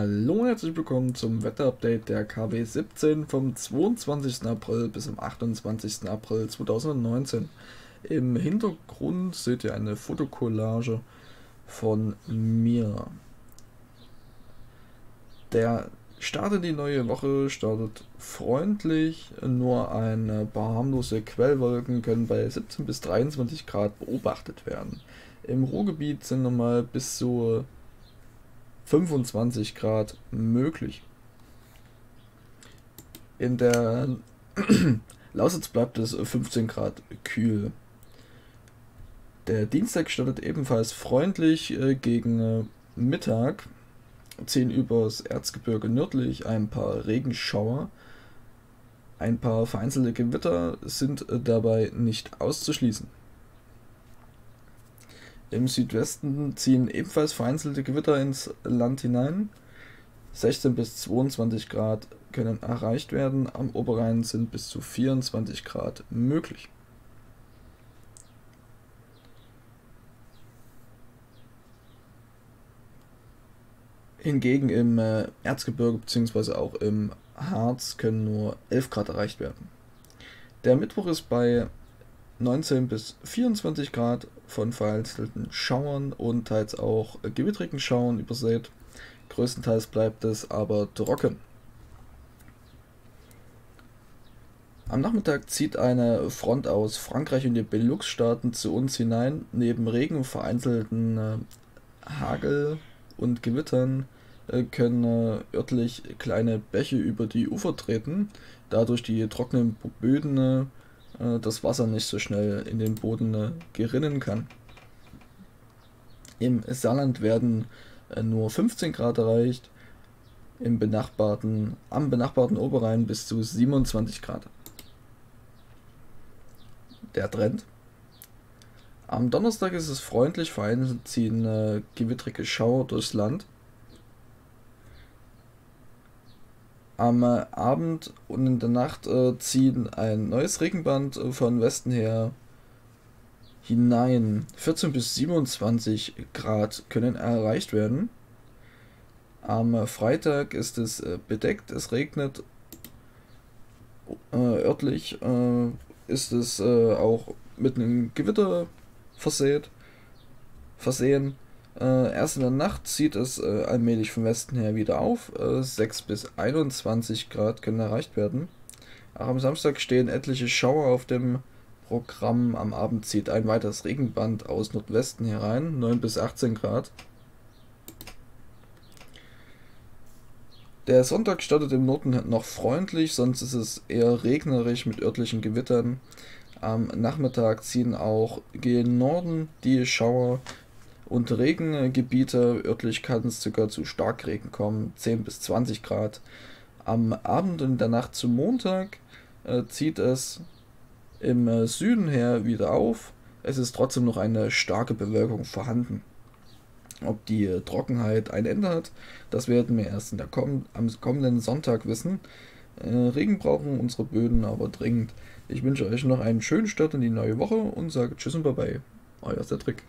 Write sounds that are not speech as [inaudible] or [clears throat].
Hallo und herzlich willkommen zum Wetterupdate der KW 17 vom 22. April bis zum 28. April 2019. Im Hintergrund seht ihr eine Fotokollage von mir. Der Start in die neue Woche startet freundlich, nur ein paar harmlose Quellwolken können bei 17 bis 23 Grad beobachtet werden. Im Ruhrgebiet sind nochmal bis zu 25 Grad möglich. In der [clears throat] Lausitz bleibt es 15 Grad kühl. Der Dienstag startet ebenfalls freundlich äh, gegen äh, Mittag. Ziehen übers Erzgebirge nördlich ein paar Regenschauer. Ein paar vereinzelte Gewitter sind äh, dabei nicht auszuschließen. Im Südwesten ziehen ebenfalls vereinzelte Gewitter ins Land hinein. 16 bis 22 Grad können erreicht werden, am Oberrhein sind bis zu 24 Grad möglich. Hingegen im äh, Erzgebirge bzw. auch im Harz können nur 11 Grad erreicht werden. Der Mittwoch ist bei 19 bis 24 Grad von vereinzelten Schauern und teils auch gewittrigen Schauern übersät. Größtenteils bleibt es aber trocken. Am Nachmittag zieht eine Front aus Frankreich und die Benelux-Staaten zu uns hinein. Neben Regen, vereinzelten äh, Hagel und Gewittern äh, können äh, örtlich kleine Bäche über die Ufer treten, dadurch die trockenen Böden äh, das Wasser nicht so schnell in den Boden äh, gerinnen kann. Im Saarland werden äh, nur 15 Grad erreicht, im benachbarten, am benachbarten Oberrhein bis zu 27 Grad. Der Trend. Am Donnerstag ist es freundlich, vereinzelt ziehen äh, gewittrige Schauer durchs Land. Am äh, Abend und in der Nacht äh, ziehen ein neues Regenband äh, von Westen her hinein. 14 bis 27 Grad können erreicht werden. Am äh, Freitag ist es äh, bedeckt, es regnet. Äh, örtlich ist es auch mit einem Gewitter versät, versehen. Äh, erst in der Nacht zieht es äh, allmählich vom Westen her wieder auf. Äh, 6 bis 21 Grad können erreicht werden. Auch am Samstag stehen etliche Schauer auf dem Programm. Am Abend zieht ein weiteres Regenband aus Nordwesten herein, 9 bis 18 Grad. Der Sonntag startet im Norden noch freundlich, sonst ist es eher regnerisch mit örtlichen Gewittern. Am Nachmittag ziehen auch gegen Norden die Schauer und Regengebiete. Örtlich kann es sogar zu Starkregen kommen, 10 bis 20 Grad. Am Abend und in der Nacht zum Montag äh, zieht es im äh, Süden her wieder auf. Es ist trotzdem noch eine starke Bewölkung vorhanden. Ob die äh, Trockenheit ein Ende hat, das werden wir erst komm am kommenden Sonntag wissen. Äh, Regen brauchen unsere Böden aber dringend. Ich wünsche euch noch einen schönen Start in die neue Woche und sage Tschüss und Bye bye. Euer Cedric.